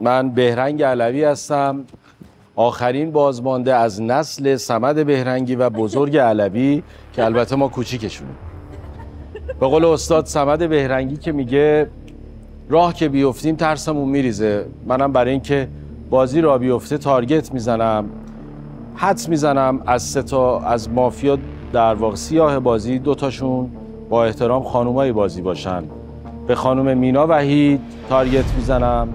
من بهرنگ علوی هستم. آخرین بازمانده از نسل سمد بهرنگی و بزرگ علوی که البته ما کوچیکشونیم. به قول استاد سمد بهرنگی که میگه راه که بیفتیم ترسمون میریزه. منم برای اینکه بازی را بیفته تارگت می‌زنم حدس می‌زنم از سه تا از مافیا در واقع سیاه بازی دوتاشون با احترام خانومای بازی باشن. به خانم مینا وحید تارگت می‌زنم.